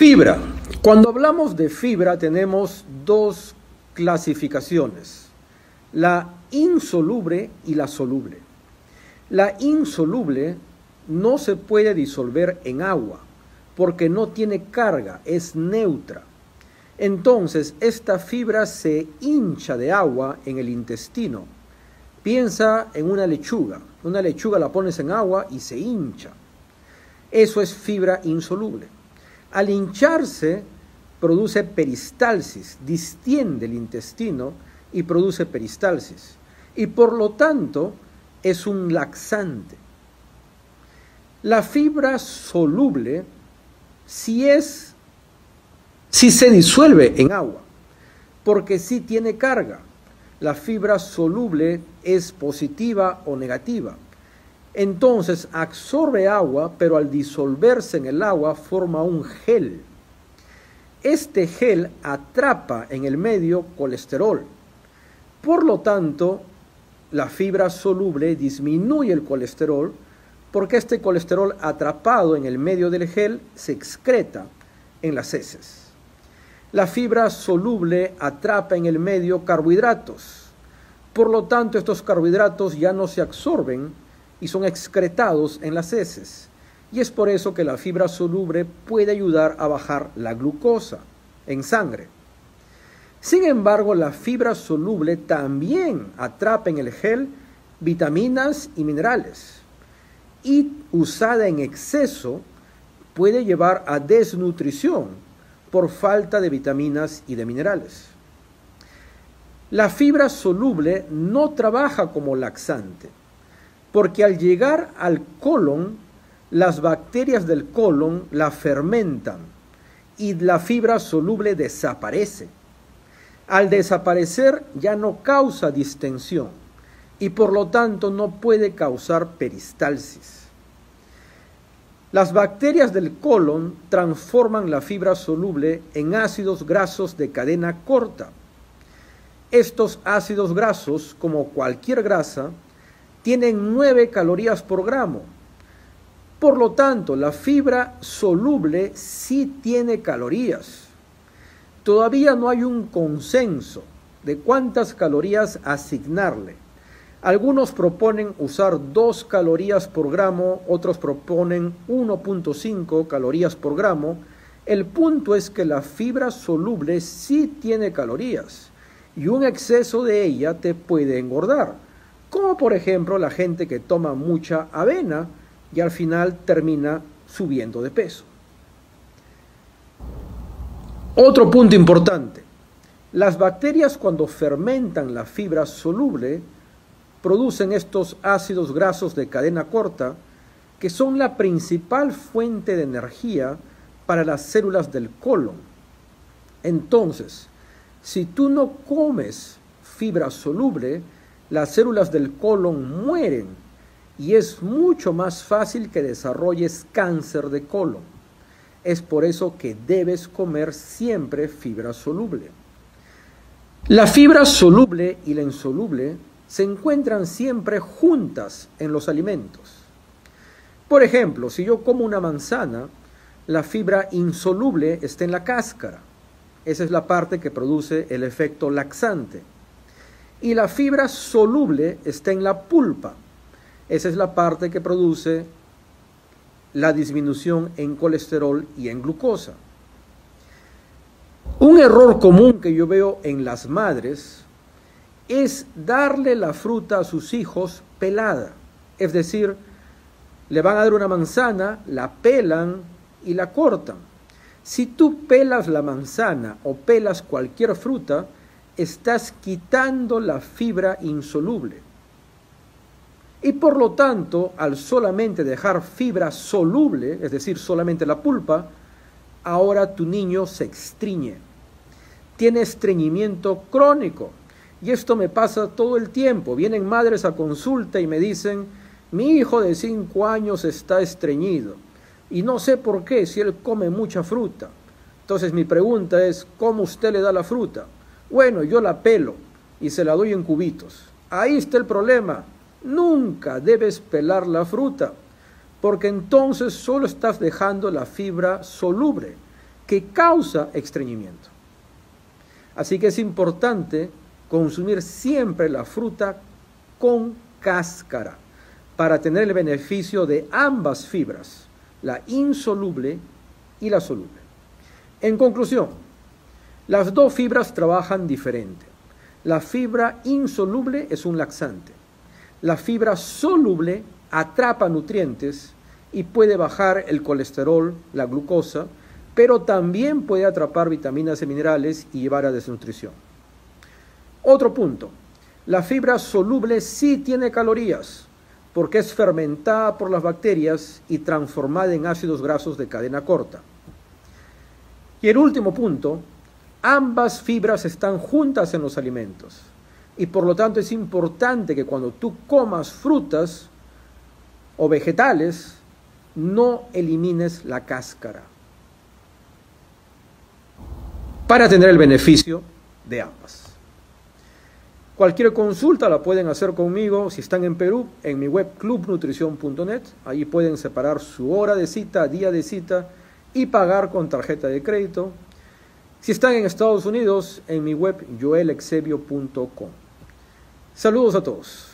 Fibra. Cuando hablamos de fibra tenemos dos clasificaciones, la insoluble y la soluble. La insoluble no se puede disolver en agua porque no tiene carga, es neutra. Entonces, esta fibra se hincha de agua en el intestino. Piensa en una lechuga. Una lechuga la pones en agua y se hincha. Eso es fibra insoluble. Al hincharse, produce peristalsis, distiende el intestino y produce peristalsis. Y por lo tanto, es un laxante. La fibra soluble, si es, si se disuelve en agua, porque si tiene carga. La fibra soluble es positiva o negativa. Entonces absorbe agua, pero al disolverse en el agua forma un gel. Este gel atrapa en el medio colesterol. Por lo tanto, la fibra soluble disminuye el colesterol porque este colesterol atrapado en el medio del gel se excreta en las heces. La fibra soluble atrapa en el medio carbohidratos. Por lo tanto, estos carbohidratos ya no se absorben y son excretados en las heces. Y es por eso que la fibra soluble puede ayudar a bajar la glucosa en sangre. Sin embargo, la fibra soluble también atrapa en el gel vitaminas y minerales. Y usada en exceso puede llevar a desnutrición por falta de vitaminas y de minerales. La fibra soluble no trabaja como laxante porque al llegar al colon, las bacterias del colon la fermentan y la fibra soluble desaparece. Al desaparecer ya no causa distensión y por lo tanto no puede causar peristalsis. Las bacterias del colon transforman la fibra soluble en ácidos grasos de cadena corta. Estos ácidos grasos, como cualquier grasa, tienen 9 calorías por gramo. Por lo tanto, la fibra soluble sí tiene calorías. Todavía no hay un consenso de cuántas calorías asignarle. Algunos proponen usar 2 calorías por gramo, otros proponen 1.5 calorías por gramo. El punto es que la fibra soluble sí tiene calorías y un exceso de ella te puede engordar como por ejemplo la gente que toma mucha avena y al final termina subiendo de peso. Otro punto importante, las bacterias cuando fermentan la fibra soluble producen estos ácidos grasos de cadena corta que son la principal fuente de energía para las células del colon. Entonces, si tú no comes fibra soluble, las células del colon mueren y es mucho más fácil que desarrolles cáncer de colon. Es por eso que debes comer siempre fibra soluble. La fibra soluble y la insoluble se encuentran siempre juntas en los alimentos. Por ejemplo, si yo como una manzana, la fibra insoluble está en la cáscara. Esa es la parte que produce el efecto laxante y la fibra soluble está en la pulpa. Esa es la parte que produce la disminución en colesterol y en glucosa. Un error común que yo veo en las madres es darle la fruta a sus hijos pelada. Es decir, le van a dar una manzana, la pelan y la cortan. Si tú pelas la manzana o pelas cualquier fruta, estás quitando la fibra insoluble. Y por lo tanto, al solamente dejar fibra soluble, es decir, solamente la pulpa, ahora tu niño se extriñe. Tiene estreñimiento crónico. Y esto me pasa todo el tiempo. Vienen madres a consulta y me dicen, mi hijo de cinco años está estreñido. Y no sé por qué, si él come mucha fruta. Entonces mi pregunta es, ¿cómo usted le da la fruta? Bueno, yo la pelo y se la doy en cubitos. Ahí está el problema. Nunca debes pelar la fruta, porque entonces solo estás dejando la fibra soluble, que causa estreñimiento. Así que es importante consumir siempre la fruta con cáscara para tener el beneficio de ambas fibras, la insoluble y la soluble. En conclusión, las dos fibras trabajan diferente. La fibra insoluble es un laxante. La fibra soluble atrapa nutrientes y puede bajar el colesterol, la glucosa, pero también puede atrapar vitaminas y minerales y llevar a desnutrición. Otro punto, la fibra soluble sí tiene calorías, porque es fermentada por las bacterias y transformada en ácidos grasos de cadena corta. Y el último punto, ambas fibras están juntas en los alimentos. Y por lo tanto es importante que cuando tú comas frutas o vegetales, no elimines la cáscara para tener el beneficio de ambas. Cualquier consulta la pueden hacer conmigo si están en Perú en mi web clubnutrición.net. Ahí pueden separar su hora de cita, día de cita y pagar con tarjeta de crédito. Si están en Estados Unidos, en mi web joelexebio.com. Saludos a todos.